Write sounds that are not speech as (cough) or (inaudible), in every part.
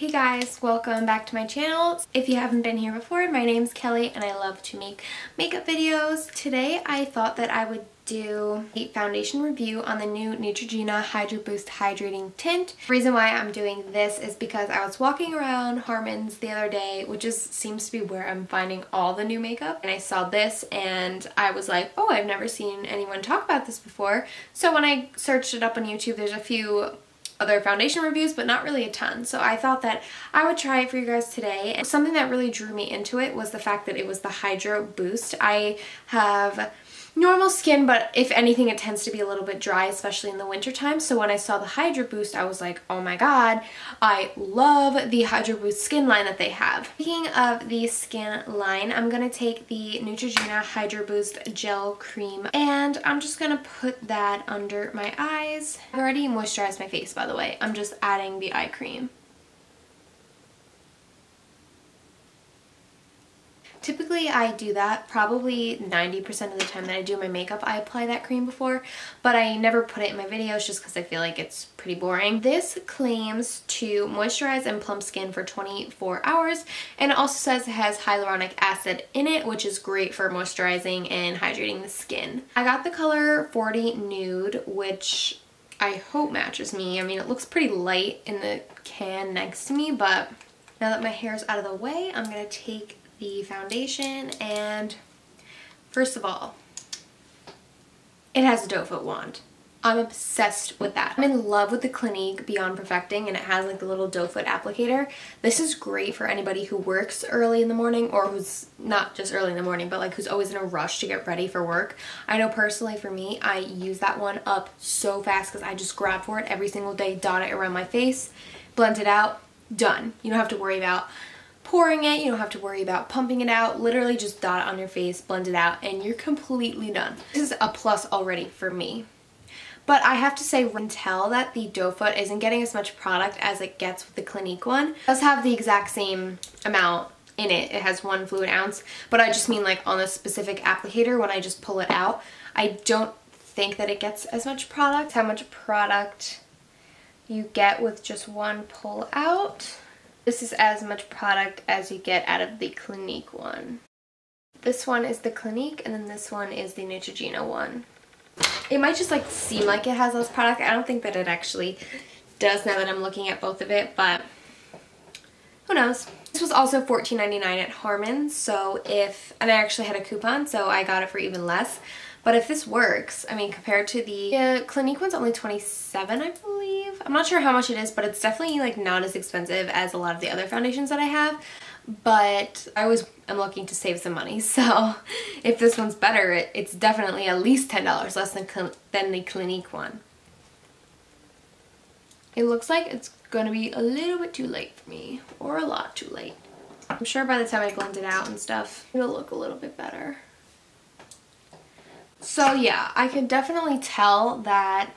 Hey guys, welcome back to my channel. If you haven't been here before, my name's Kelly and I love to make makeup videos. Today I thought that I would do a foundation review on the new Neutrogena Hydro Boost Hydrating Tint. The reason why I'm doing this is because I was walking around Harmon's the other day, which just seems to be where I'm finding all the new makeup, and I saw this and I was like, oh, I've never seen anyone talk about this before. So when I searched it up on YouTube, there's a few other foundation reviews, but not really a ton. So I thought that I would try it for you guys today. And something that really drew me into it was the fact that it was the Hydro Boost. I have normal skin, but if anything, it tends to be a little bit dry, especially in the wintertime. So when I saw the Hydro Boost, I was like, oh my god, I love the Hydro Boost skin line that they have. Speaking of the skin line, I'm going to take the Neutrogena Hydro Boost Gel Cream, and I'm just going to put that under my eyes. I've already moisturized my face, by the way. I'm just adding the eye cream. Typically I do that probably 90% of the time that I do my makeup I apply that cream before but I never put it in my videos just because I feel like it's pretty boring. This claims to moisturize and plump skin for 24 hours and it also says it has hyaluronic acid in it which is great for moisturizing and hydrating the skin. I got the color 40 Nude which I hope matches me. I mean it looks pretty light in the can next to me but now that my hair is out of the way I'm going to take the foundation and first of all, it has a doe foot wand. I'm obsessed with that. I'm in love with the Clinique Beyond Perfecting and it has like the little doe foot applicator. This is great for anybody who works early in the morning or who's not just early in the morning but like who's always in a rush to get ready for work. I know personally for me I use that one up so fast because I just grab for it every single day, dot it around my face, blend it out, done. You don't have to worry about pouring it. You don't have to worry about pumping it out. Literally just dot it on your face, blend it out, and you're completely done. This is a plus already for me. But I have to say, I can tell that the doe foot isn't getting as much product as it gets with the Clinique one. It does have the exact same amount in it. It has one fluid ounce, but I just mean like on the specific applicator when I just pull it out. I don't think that it gets as much product. How much product you get with just one pull out. This is as much product as you get out of the Clinique one. This one is the Clinique and then this one is the Neutrogena one. It might just like seem like it has less product. I don't think that it actually does now that I'm looking at both of it, but who knows. This was also $14.99 at Harmon, so if, and I actually had a coupon, so I got it for even less. But if this works, I mean, compared to the uh, Clinique one's only 27 I believe. I'm not sure how much it is, but it's definitely like not as expensive as a lot of the other foundations that I have. But I always am looking to save some money, (laughs) so if this one's better, it, it's definitely at least $10 less than, than the Clinique one. It looks like it's going to be a little bit too late for me, or a lot too late. I'm sure by the time I blend it out and stuff, it'll look a little bit better. So yeah, I can definitely tell that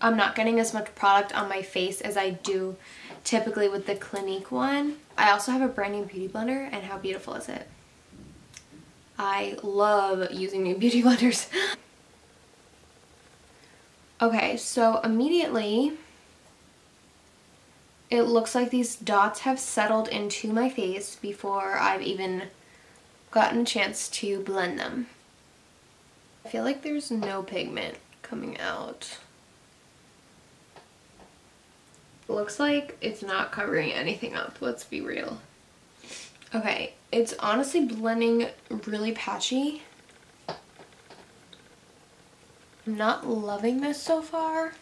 I'm not getting as much product on my face as I do typically with the Clinique one. I also have a brand new beauty blender and how beautiful is it? I love using new beauty (laughs) blenders. okay, so immediately it looks like these dots have settled into my face before I've even gotten a chance to blend them. I feel like there's no pigment coming out. Looks like it's not covering anything up, let's be real. Okay, it's honestly blending really patchy. I'm not loving this so far.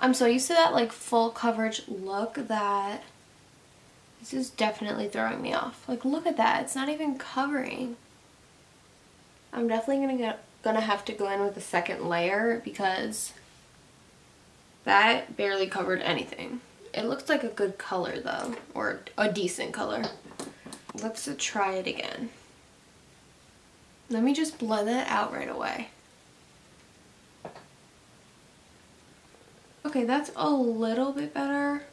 I'm so used to that like full coverage look that this is definitely throwing me off. Like look at that, it's not even covering. I'm definitely gonna gonna have to go in with a second layer because that barely covered anything. It looks like a good color though, or a decent color. Let's try it again. Let me just blend that out right away. Okay, that's a little bit better.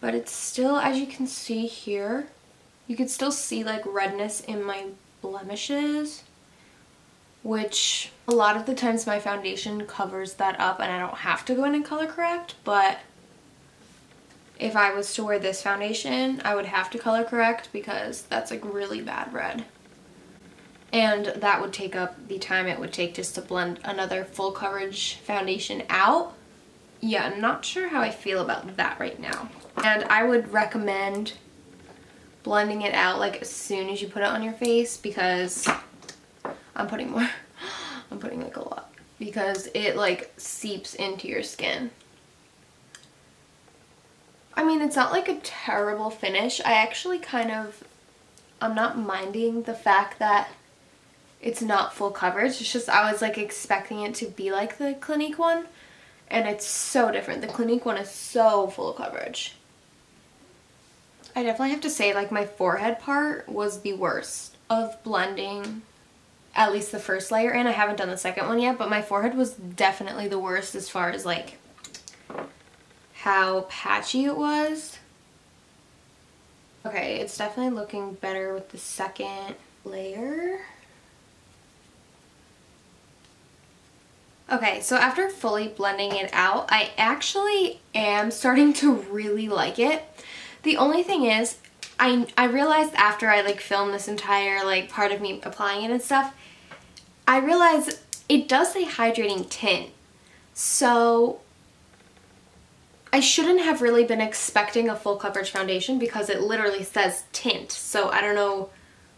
But it's still, as you can see here, you can still see like redness in my blemishes which a lot of the times my foundation covers that up and I don't have to go in and color correct but if I was to wear this foundation, I would have to color correct because that's like really bad red. And that would take up the time it would take just to blend another full coverage foundation out. Yeah, I'm not sure how I feel about that right now. And I would recommend blending it out like as soon as you put it on your face because I'm putting more. (gasps) I'm putting like a lot because it like seeps into your skin. I mean, it's not like a terrible finish. I actually kind of, I'm not minding the fact that it's not full coverage. It's just I was like expecting it to be like the Clinique one and it's so different. The Clinique one is so full coverage. I definitely have to say like my forehead part was the worst of blending at least the first layer and I haven't done the second one yet, but my forehead was definitely the worst as far as like how patchy it was. Okay, it's definitely looking better with the second layer. Okay, so after fully blending it out, I actually am starting to really like it. The only thing is, I, I realized after I like filmed this entire like part of me applying it and stuff, I realized it does say hydrating tint. So I shouldn't have really been expecting a full coverage foundation because it literally says tint. So I don't know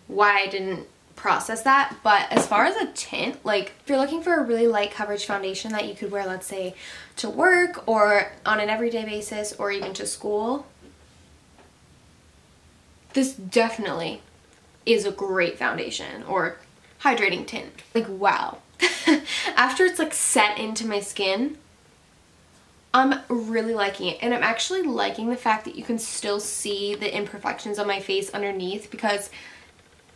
why I didn't process that. But as far as a tint, like if you're looking for a really light coverage foundation that you could wear, let's say, to work or on an everyday basis or even to school, this definitely is a great foundation or hydrating tint. Like, wow. (laughs) After it's like set into my skin, I'm really liking it. And I'm actually liking the fact that you can still see the imperfections on my face underneath because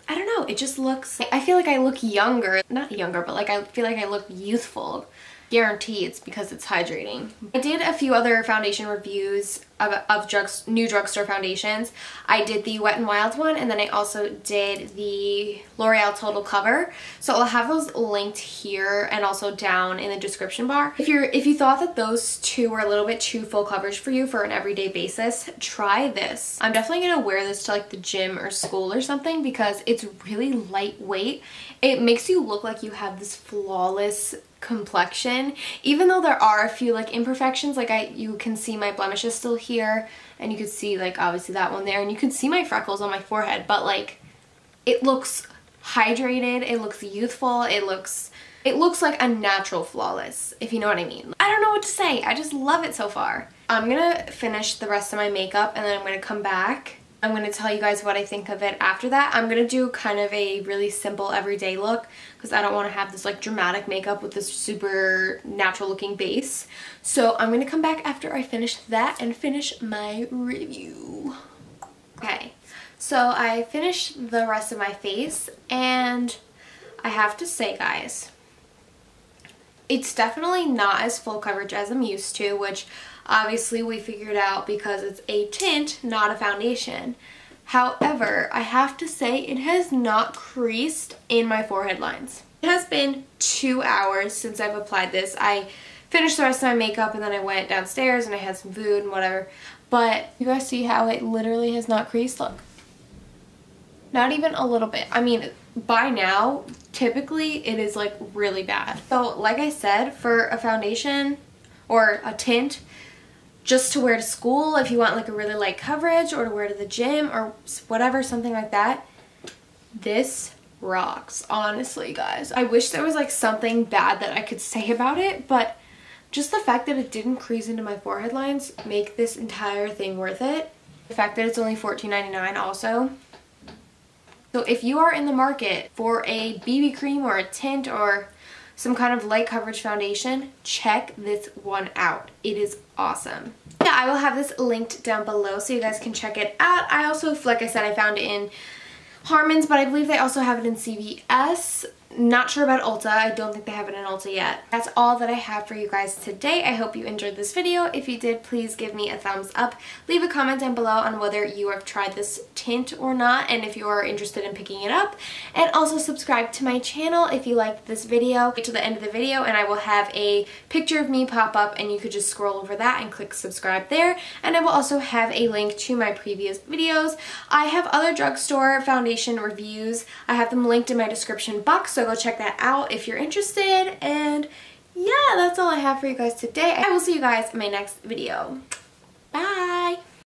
I don't know, it just looks, I feel like I look younger, not younger, but like I feel like I look youthful guarantee it's because it's hydrating. I did a few other foundation reviews of, of new drugstore foundations. I did the Wet n Wild one and then I also did the L'Oreal Total Cover. So I'll have those linked here and also down in the description bar. If you're if you thought that those two were a little bit too full coverage for you for an everyday basis, try this. I'm definitely going to wear this to like the gym or school or something because it's really lightweight. It makes you look like you have this flawless complexion. Even though there are a few like imperfections like I you can see my blemishes still here and you can see like obviously that one there and you can see my freckles on my forehead but like it looks hydrated it looks youthful it looks it looks like a natural flawless if you know what I mean. I don't know what to say. I just love it so far. I'm gonna finish the rest of my makeup and then I'm gonna come back I'm going to tell you guys what I think of it after that. I'm going to do kind of a really simple everyday look because I don't want to have this like dramatic makeup with this super natural looking base. So I'm going to come back after I finish that and finish my review. Okay, so I finished the rest of my face and I have to say guys, it's definitely not as full coverage as I'm used to, which Obviously we figured out because it's a tint, not a foundation. However, I have to say it has not creased in my forehead lines. It has been two hours since I've applied this. I finished the rest of my makeup and then I went downstairs and I had some food and whatever. But you guys see how it literally has not creased? Look. Not even a little bit. I mean, by now, typically it is like really bad. So like I said, for a foundation or a tint, just to wear to school if you want like a really light coverage or to wear to the gym or whatever, something like that. This rocks, honestly, guys. I wish there was like something bad that I could say about it, but just the fact that it didn't crease into my forehead lines make this entire thing worth it. The fact that it's only $14.99 also. So if you are in the market for a BB cream or a tint or some kind of light coverage foundation, check this one out. It is awesome. Yeah, I will have this linked down below so you guys can check it out. I also, like I said, I found it in Harmon's, but I believe they also have it in CVS. Not sure about Ulta. I don't think they have it in Ulta yet. That's all that I have for you guys today. I hope you enjoyed this video. If you did, please give me a thumbs up. Leave a comment down below on whether you have tried this tint or not and if you are interested in picking it up. And also subscribe to my channel if you liked this video. Get to the end of the video and I will have a picture of me pop up and you could just scroll over that and click subscribe there. And I will also have a link to my previous videos. I have other drugstore foundation reviews. I have them linked in my description box so go check that out if you're interested. And yeah, that's all I have for you guys today. I will see you guys in my next video. Bye!